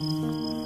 Música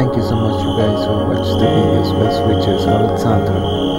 Thank you so much you guys who watched the videos best witches Alexandra.